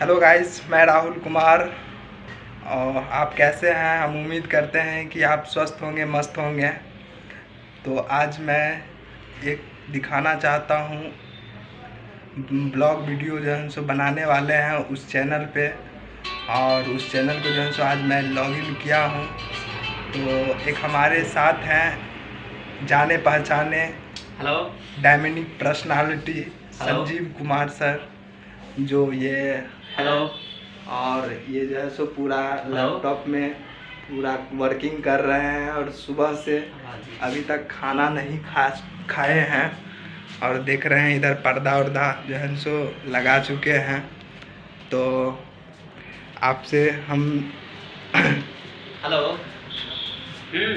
Hello guys मैं राहुल कुमार और आप कैसे हैं? हम उम्मीद करते हैं कि आप स्वस्थ होंगे मस्त होंगे। तो आज मैं एक दिखाना चाहता हूँ। ब्लॉग वीडियो जो है सो बनाने वाले हैं उस चैनल पे और उस चैनल को जो है सो आज मैं लॉगिन किया हूँ। तो एक हमारे साथ हैं जाने पहचाने hello dynamic personality Sanjeev Kumar sir. जो ये हेलो और ये जो है सो पूरा लैपटॉप में पूरा वर्किंग कर रहे हैं और सुबह से अभी तक खाना नहीं खा खाए हैं और देख रहे हैं इधर पर्दा उर्दा जो है सो लगा चुके हैं। तो आपसे हम हेलो हम्म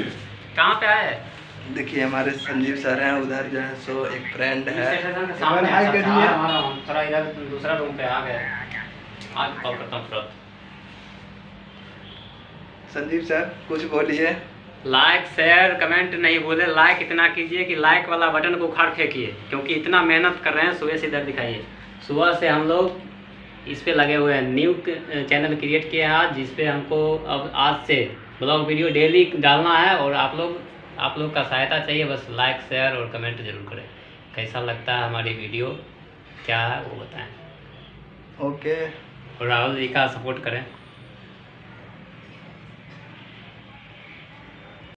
कहाँ पे आए? देखिए हमारे संजीव सर हैं उधर जो है सो एक फ्रेंड है। थोड़ा इधर दूसरा रूम पे आ गए आज कॉल करता हूँ तुरंत संजीव सर कुछ बोलिए। लाइक शेयर कमेंट नहीं भूले। लाइक इतना कीजिए कि लाइक वाला बटन को उखाड़ फेंकिए क्योंकि इतना मेहनत कर रहे हैं सुबह से इधर दिखाइए। सुबह से हम लोग इस पे लगे हुए हैं। न्यू चैनल क्रिएट किए हैं आज जिस पे हमको अब आज से ब्लॉग वीडियो डेली डालना है और आप लोग आप लोग का सहायता चाहिए। बस लाइक शेयर और कमेंट ज़रूर करें। कैसा लगता है हमारी वीडियो क्या है वो बताएँ। ओके और राहुल जी का सपोर्ट करें।